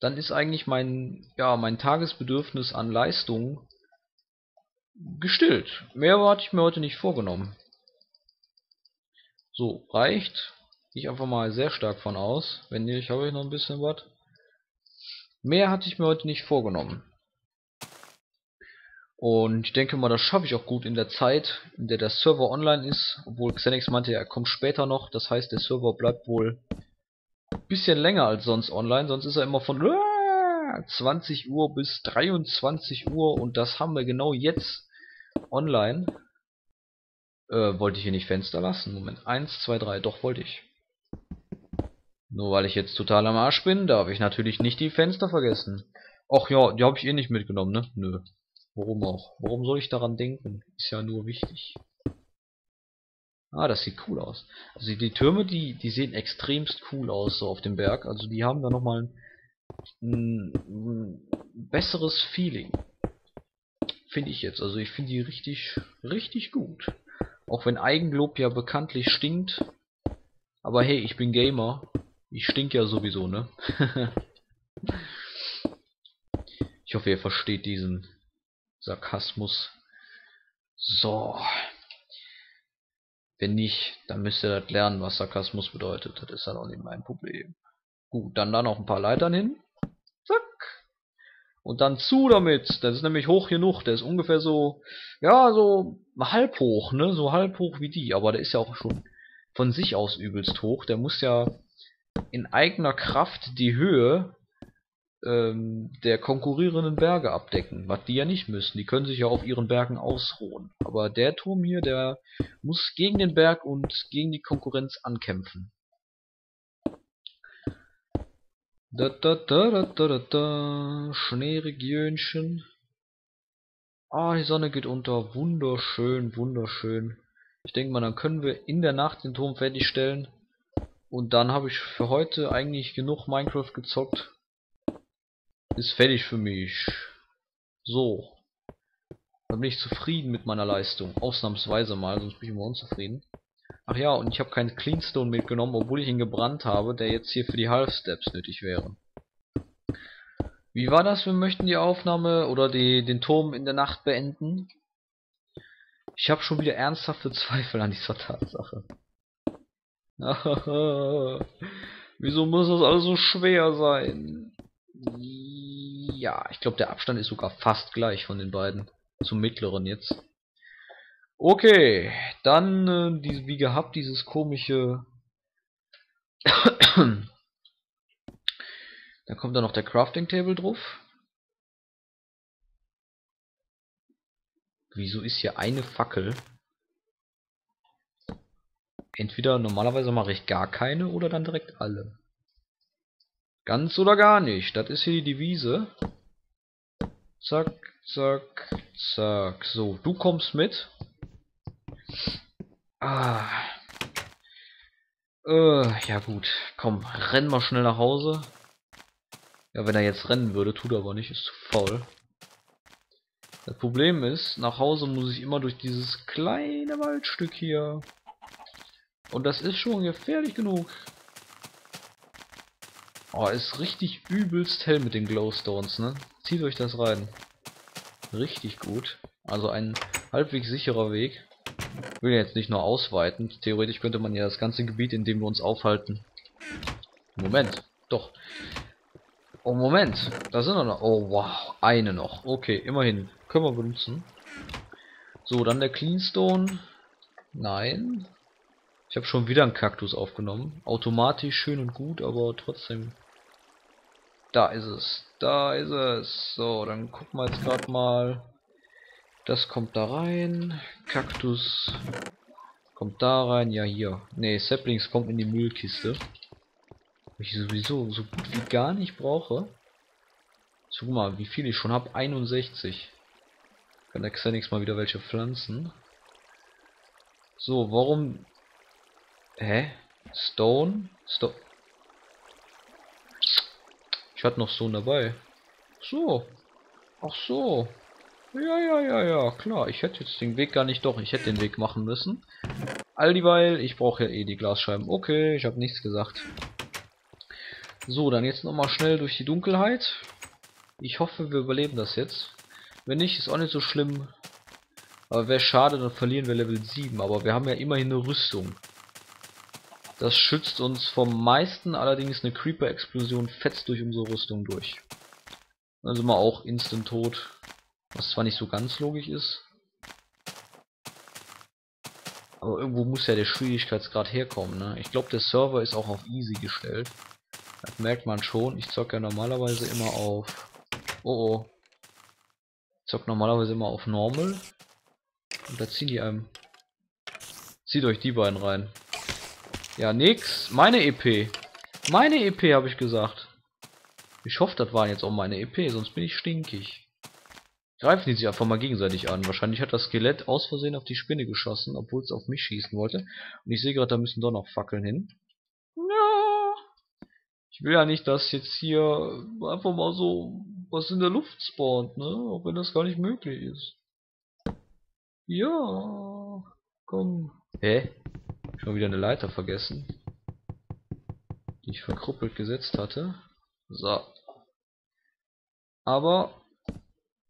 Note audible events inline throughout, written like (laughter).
dann ist eigentlich mein, ja, mein Tagesbedürfnis an Leistung gestillt. Mehr hatte ich mir heute nicht vorgenommen. So, reicht. Ich einfach mal sehr stark von aus. Wenn nicht, habe ich noch ein bisschen was. Mehr hatte ich mir heute nicht vorgenommen. Und ich denke mal, das schaffe ich auch gut in der Zeit, in der der Server online ist. Obwohl Xenix meinte, er kommt später noch. Das heißt, der Server bleibt wohl bisschen länger als sonst online. Sonst ist er immer von 20 Uhr bis 23 Uhr. Und das haben wir genau jetzt online. Äh, wollte ich hier nicht Fenster lassen? Moment. 1, 2, 3. Doch, wollte ich. Nur weil ich jetzt total am Arsch bin, darf ich natürlich nicht die Fenster vergessen. Ach ja, die habe ich eh nicht mitgenommen, ne? Nö. Warum auch? Warum soll ich daran denken? Ist ja nur wichtig. Ah, das sieht cool aus. Also die Türme, die, die sehen extremst cool aus, so auf dem Berg. Also die haben da nochmal ein, ein besseres Feeling. Finde ich jetzt. Also ich finde die richtig, richtig gut. Auch wenn Eigenlob ja bekanntlich stinkt. Aber hey, ich bin Gamer. Ich stink ja sowieso, ne? (laughs) ich hoffe, ihr versteht diesen Sarkasmus. So. Wenn nicht, dann müsst ihr das lernen, was Sarkasmus bedeutet. Das ist halt auch nicht mein Problem. Gut, dann da noch ein paar Leitern hin. Zack. Und dann zu damit. Das ist nämlich hoch genug. Der ist ungefähr so, ja, so halb hoch, ne? So halb hoch wie die. Aber der ist ja auch schon von sich aus übelst hoch. Der muss ja in eigener Kraft die Höhe ähm, der konkurrierenden Berge abdecken, was die ja nicht müssen. Die können sich ja auf ihren Bergen ausruhen. Aber der Turm hier, der muss gegen den Berg und gegen die Konkurrenz ankämpfen. Da da da da da da da Schneeregiönchen. Ah, die Sonne geht unter. Wunderschön, wunderschön. Ich denke mal, dann können wir in der Nacht den Turm fertigstellen. Und dann habe ich für heute eigentlich genug Minecraft gezockt. Ist fertig für mich. So. Dann bin ich zufrieden mit meiner Leistung. Ausnahmsweise mal, sonst bin ich immer unzufrieden. Ach ja, und ich habe keinen Cleanstone mitgenommen, obwohl ich ihn gebrannt habe, der jetzt hier für die Half-Steps nötig wäre. Wie war das? Wir möchten die Aufnahme oder die, den Turm in der Nacht beenden. Ich habe schon wieder ernsthafte (laughs) Zweifel an dieser Tatsache. (laughs) Wieso muss das alles so schwer sein? Ja, ich glaube der Abstand ist sogar fast gleich von den beiden. Zum mittleren jetzt. Okay, dann äh, die, wie gehabt dieses komische... (coughs) da kommt dann noch der Crafting Table drauf. Wieso ist hier eine Fackel? Entweder normalerweise mache ich gar keine oder dann direkt alle. Ganz oder gar nicht. Das ist hier die Devise. Zack, zack, zack. So, du kommst mit. Ah. Äh, ja gut. Komm, renn mal schnell nach Hause. Ja, wenn er jetzt rennen würde, tut er aber nicht, ist zu faul. Das Problem ist, nach Hause muss ich immer durch dieses kleine Waldstück hier. Und das ist schon gefährlich genug. Oh, ist richtig übelst hell mit den Glowstones, ne? Zieht euch das rein. Richtig gut. Also ein halbwegs sicherer Weg. Will jetzt nicht nur ausweiten. Theoretisch könnte man ja das ganze Gebiet, in dem wir uns aufhalten. Moment. Doch. Oh, Moment. Da sind noch. Oh, wow. Eine noch. Okay, immerhin. Können wir benutzen. So, dann der Cleanstone. Nein. Ich habe schon wieder einen Kaktus aufgenommen. Automatisch schön und gut, aber trotzdem. Da ist es. Da ist es. So, dann gucken wir jetzt gerade mal. Das kommt da rein. Kaktus kommt da rein. Ja, hier. Ne, Saplings kommt in die Müllkiste. Ich sowieso so gut wie gar nicht brauche. So, guck mal, wie viel ich schon habe. 61. Kann der Xenix mal wieder welche pflanzen. So, warum Hä? Stone? Stone. Hatte noch Stone dabei. So. Ach so. Ja, ja, ja, ja, klar. Ich hätte jetzt den Weg gar nicht doch. Ich hätte den Weg machen müssen. All dieweil, ich brauche ja eh die Glasscheiben. Okay, ich habe nichts gesagt. So, dann jetzt nochmal schnell durch die Dunkelheit. Ich hoffe, wir überleben das jetzt. Wenn nicht, ist auch nicht so schlimm. Aber wäre schade, dann verlieren wir Level 7. Aber wir haben ja immerhin eine Rüstung. Das schützt uns vom meisten, allerdings eine Creeper-Explosion fetzt durch unsere Rüstung durch. Dann sind wir auch instant tot. Was zwar nicht so ganz logisch ist. Aber irgendwo muss ja der Schwierigkeitsgrad herkommen, ne? Ich glaube, der Server ist auch auf Easy gestellt. Das merkt man schon. Ich zocke ja normalerweise immer auf... Oh oh. Ich zocke normalerweise immer auf Normal. Und da ziehen die einem... Zieht euch die beiden rein. Ja, nix. Meine EP. Meine EP, habe ich gesagt. Ich hoffe, das waren jetzt auch meine EP, sonst bin ich stinkig. Greifen die sich einfach mal gegenseitig an. Wahrscheinlich hat das Skelett aus Versehen auf die Spinne geschossen, obwohl es auf mich schießen wollte. Und ich sehe gerade, da müssen doch noch Fackeln hin. Ja. Ich will ja nicht, dass jetzt hier einfach mal so was in der Luft spawnt, ne? Auch wenn das gar nicht möglich ist. Ja. Komm. Hä? Schon wieder eine Leiter vergessen. Die ich verkrüppelt gesetzt hatte. So. Aber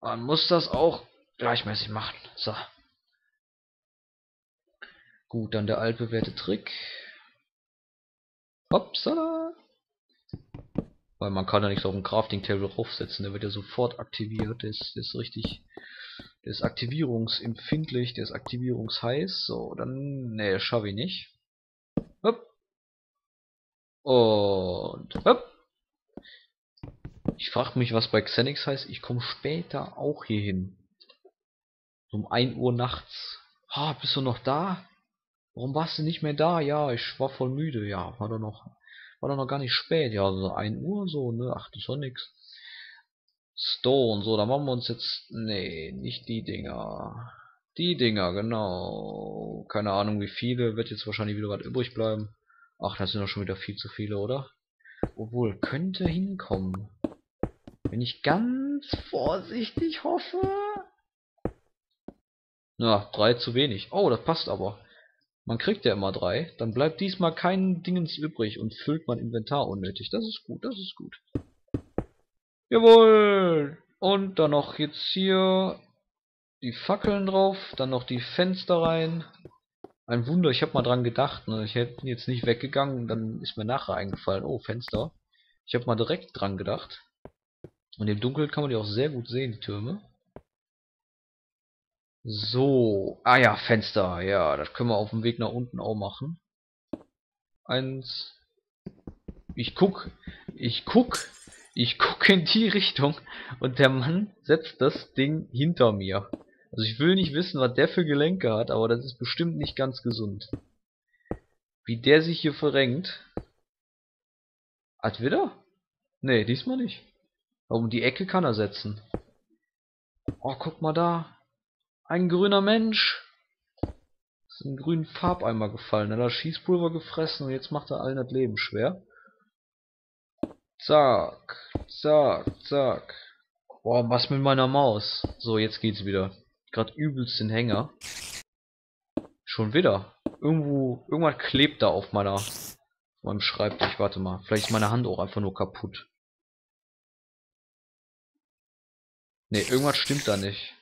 man muss das auch gleichmäßig machen. So. Gut, dann der altbewährte Trick. Upsala. Weil man kann ja nicht so auf dem Crafting Table draufsetzen, der wird ja sofort aktiviert. Der ist, der ist richtig der ist aktivierungsempfindlich, der ist aktivierungsheiß. So, dann. Ne, schaffe ich nicht. Hopp. Und. Hopp. Ich frage mich, was bei Xenix heißt. Ich komme später auch hier hin. Um 1 Uhr nachts. Ha, bist du noch da? Warum warst du nicht mehr da? Ja, ich war voll müde. Ja, war doch noch, war doch noch gar nicht spät. Ja, so 1 Uhr so, ne? Ach, das war nix. Stone, so, da machen wir uns jetzt... Nee, nicht die Dinger. Die Dinger, genau. Keine Ahnung wie viele, wird jetzt wahrscheinlich wieder was übrig bleiben. Ach, das sind doch schon wieder viel zu viele, oder? Obwohl, könnte hinkommen. Wenn ich ganz vorsichtig hoffe... Na, drei zu wenig. Oh, das passt aber. Man kriegt ja immer drei. Dann bleibt diesmal kein Dingens übrig und füllt mein Inventar unnötig. Das ist gut, das ist gut. Jawohl! Und dann noch jetzt hier die Fackeln drauf, dann noch die Fenster rein. Ein Wunder, ich habe mal dran gedacht, ne? ich hätte jetzt nicht weggegangen, dann ist mir nachher eingefallen, oh, Fenster. Ich habe mal direkt dran gedacht. Und im Dunkeln kann man die auch sehr gut sehen, die Türme. So, ah ja, Fenster, ja, das können wir auf dem Weg nach unten auch machen. Eins. Ich guck, ich guck ich gucke in die Richtung und der Mann setzt das Ding hinter mir. Also ich will nicht wissen, was der für Gelenke hat, aber das ist bestimmt nicht ganz gesund. Wie der sich hier verrenkt. Hat wieder? Nee, diesmal nicht. Aber um die Ecke kann er setzen. Oh, guck mal da. Ein grüner Mensch. Ist ein grünen Farbeimer gefallen. Er hat Schießpulver gefressen und jetzt macht er allen das Leben schwer. Zack, zack, zack. Boah, was mit meiner Maus? So, jetzt geht's wieder. Gerade übelst den Hänger. Schon wieder. Irgendwo, irgendwas klebt da auf meiner, auf meinem Schreibtisch. Warte mal, vielleicht ist meine Hand auch einfach nur kaputt. Ne, irgendwas stimmt da nicht.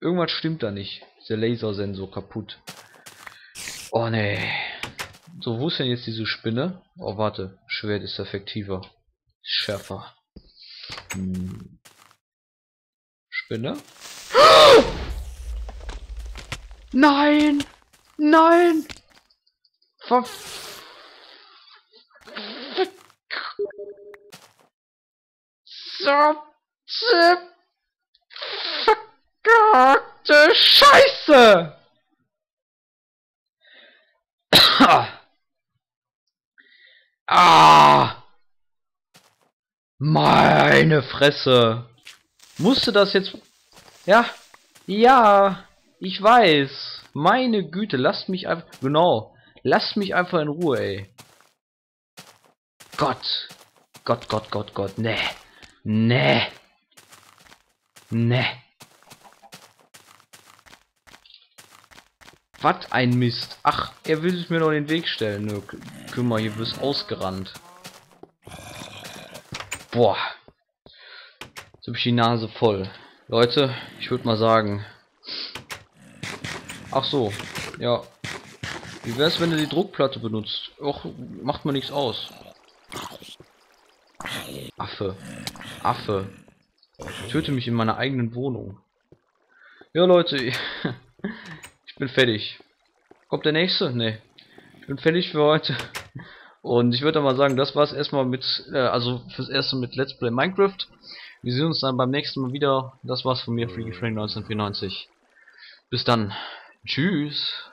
Irgendwas stimmt da nicht. Der Lasersensor kaputt. Oh ne. So, wo ist denn jetzt diese Spinne? Oh, warte. Schwert ist effektiver. Schärfer. Hm. Spinne? Nein! Nein! Ver Verkackte Scheiße! Ah! Meine Fresse. Musste das jetzt... Ja. Ja. Ich weiß. Meine Güte, lasst mich einfach... Genau. Lasst mich einfach in Ruhe, ey. Gott. Gott, Gott, Gott, Gott. Ne. Ne. Ne. Was ein Mist. Ach, er will sich mir noch den Weg stellen. Nö, kümmer, hier wirst ausgerannt. Boah. Jetzt habe ich die Nase voll. Leute, ich würde mal sagen. Ach so, ja. Wie wär's, wenn du die Druckplatte benutzt? Och, macht mir nichts aus. Affe. Affe. Ich töte mich in meiner eigenen Wohnung. Ja, Leute. (laughs) bin fertig. Kommt der nächste? Nee. Ich bin fertig für heute. Und ich würde mal sagen, das war's erstmal mit, äh, also fürs erste mit Let's Play Minecraft. Wir sehen uns dann beim nächsten Mal wieder. Das war's von mir, Freaky Frank 1994. Bis dann. Tschüss.